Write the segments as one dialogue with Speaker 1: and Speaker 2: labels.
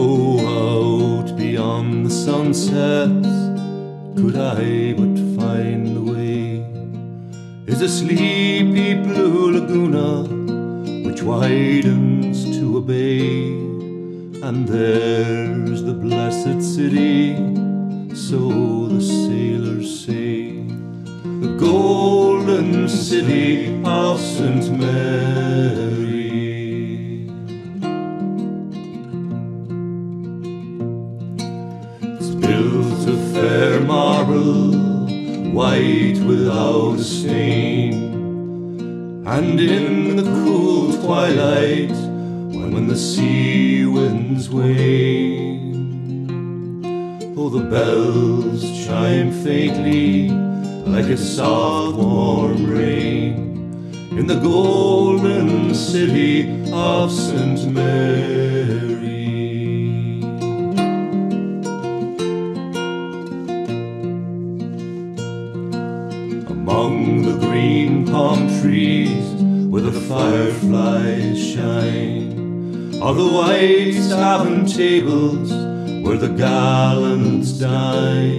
Speaker 1: Out beyond the sunsets, could I but find the way? Is a sleepy blue laguna which widens to a bay, and there's the blessed city, so the sailors say. The golden city of St. Mary. White without a stain. And in the cool twilight, when, the sea winds wane, oh, the bells chime faintly like a soft warm rain in the golden city of St. Mary. Among the green palm trees where the fireflies shine are the white tavern tables where the gallants dine,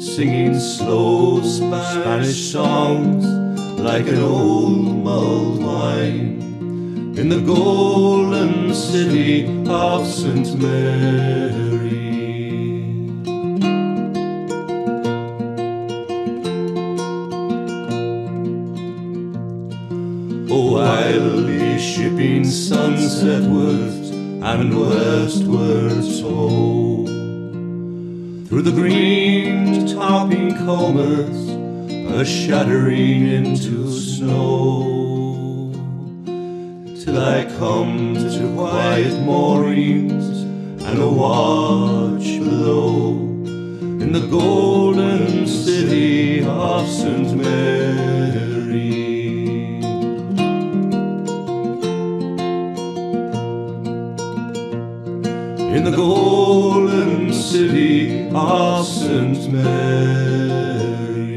Speaker 1: singing slow Spanish songs like an old mulled wine in the golden city of St. Mary. Oh, wildly shipping sunsetwards and westward so through the green topping combers, a shattering into snow, till I come to quiet moorings and a watch below in the golden city of St. Mary. in the golden city of St. Mary.